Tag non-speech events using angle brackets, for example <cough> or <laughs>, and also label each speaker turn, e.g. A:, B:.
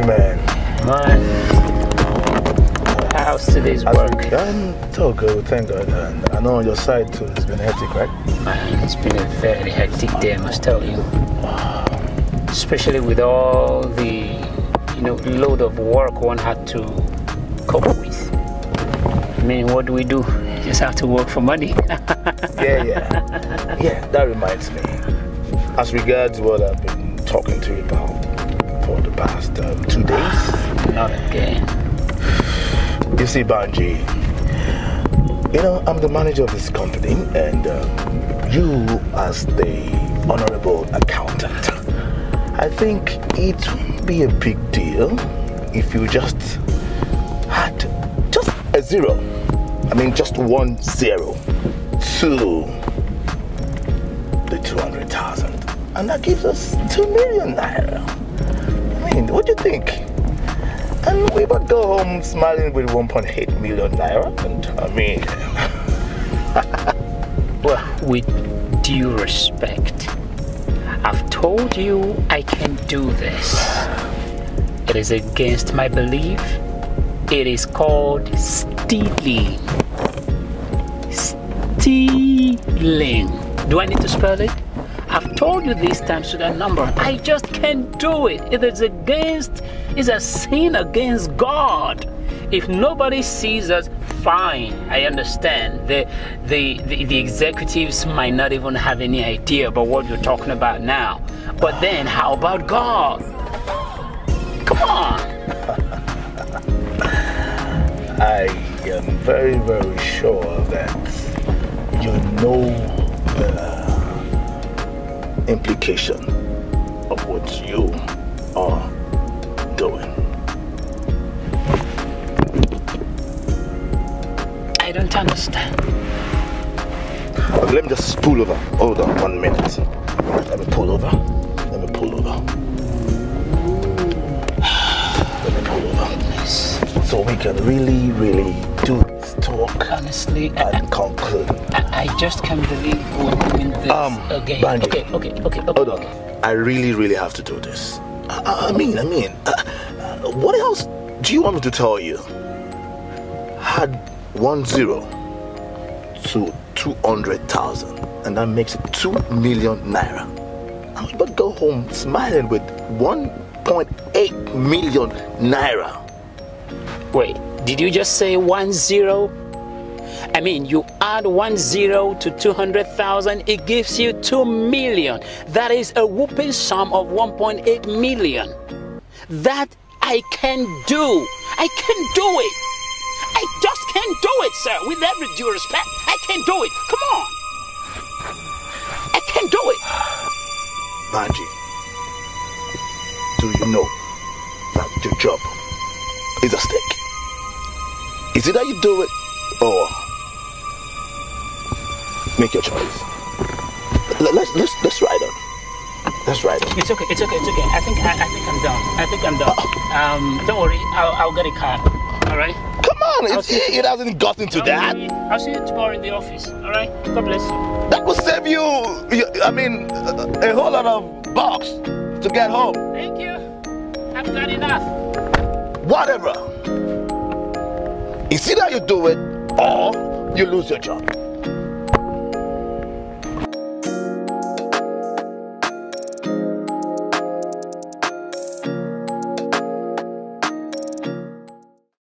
A: Oh, Benjamin.
B: Man, how's today's work?
A: Um, it's all good, thank God. And I know on your side too, it's been hectic, right?
B: Man, it's been a very hectic day, I must tell you. Especially with all the, you know, load of work one had to cope with. I mean, what do we do? Just have to work for money. <laughs>
A: yeah, yeah. Yeah, that reminds me. As regards what I've been talking to you about for the past um, two days.
B: Not again.
A: You see, Banji, you know, I'm the manager of this company, and um, you, as the honorable accountant, I think it would be a big deal if you just had just a zero. I mean, just one zero to the 200,000. And that gives us 2 million naira. Mean, what do you think? And we would go home smiling with 1.8 million naira. And I mean, <laughs>
B: well, with due respect, I've told you I can do this. It is against my belief. It is called stealing. Stealing. Do I need to spell it? Told you this times to that number. I just can't do it. It is against, it's a sin against God. If nobody sees us, fine. I understand. The, the, the, the executives might not even have any idea about what you're talking about now. But then, how about God? Come on. <laughs>
A: I am very, very sure that you know the implication of what you are doing.
B: I don't understand.
A: Okay, let me just pull over. Hold on one minute. Let me pull over. Let me pull over. Let me pull over. So we can really, really do talk
B: Honestly,
A: and
B: I, <laughs>
A: conclude.
B: I, I just can't believe we're doing this
A: Um,
B: again.
A: Banji.
B: Okay, okay, okay, okay.
A: Hold on. I really, really have to do this. I, I mean, I mean, uh, uh, what else do you want me to tell you? Had one zero to 200,000, and that makes it 2 million naira. I was about to go home smiling with 1.8 million naira.
B: Wait, did you just say one zero? I mean, you add one zero to 200,000, it gives you 2 million. That is a whooping sum of 1.8 million. That I can do. I can do it. I just can't do it, sir. With every due respect, I can't do it. Come on. I can't do it.
A: Banji, do you know that your job is at stake? Is it that you do it or make your choice? Let- Let's let's let's ride on. Let's ride on.
B: It's okay. It's okay. It's okay. I think I, I think I'm done. I think I'm done. Um, don't worry. I'll, I'll get a car. All right.
A: Come on, it, it hasn't gotten to
B: I'll
A: that.
B: see I'll see you tomorrow in the office. All right. God bless you.
A: That will save you. I mean, a, a whole lot of bucks to get home.
B: Thank you. I've got enough.
A: Whatever. It's either you do it or you lose your job.